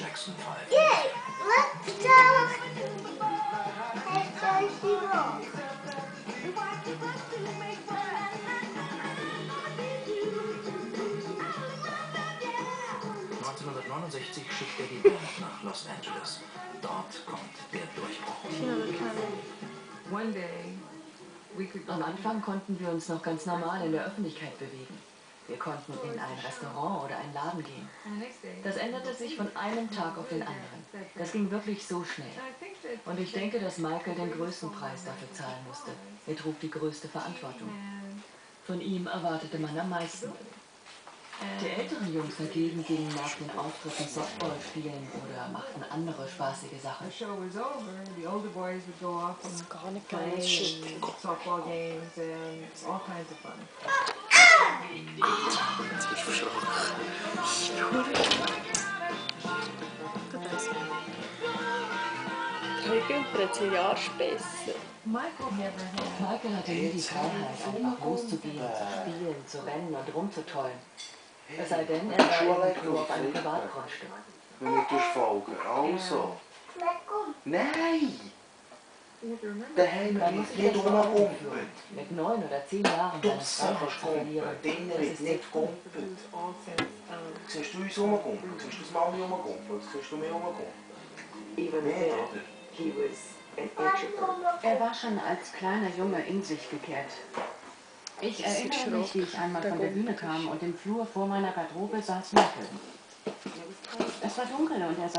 Jackson 5. Yay! Let's go! Let's go. 1969 schickt er die Band nach Los Angeles. Dort kommt der Durchbruch. One day, we could go Am Anfang konnten wir uns noch ganz normal in der Öffentlichkeit bewegen. Wir konnten in ein Restaurant oder einen Laden gehen. Das änderte sich von einem Tag auf den anderen. Das ging wirklich so schnell. I think that Und ich denke, dass Michael den größten Preis dafür zahlen musste. Er trug die größte Verantwortung. Von ihm erwartete man am meisten. Die älteren Jungs dagegen gingen nach den Auftritten Softball spielen oder machten andere spaßige Sachen. the show was over, the older boys would go off and Gar nicht and softball games and all kinds of fun. Hat ein Jahr besser. Michael never had Michael hatte nie die Freiheit, einfach loszugehen, zu spielen, zu rennen und rumzutollen. Es sei denn, er war irgendwo auf einem Privatgrundstück. Wenn du tust folgen. Also. Nein! Daheim musste nicht umführen. Mit neun oder zehn Jahren seine Draussen Freiheit kannst zu du verlieren. Drinnen wird ist nicht sehr kumpelt. all since um, Siehst du uns rumkumpeln? Siehst du das Mami rumkumpeln? Siehst du mich rumkumpeln? Even Mehr, oder? Er war schon als kleiner Junge in sich gekehrt. Ich erinnere mich, wie ich einmal von der Bühne kam und im Flur vor meiner Garderobe saß Michael. Es war dunkel und er saß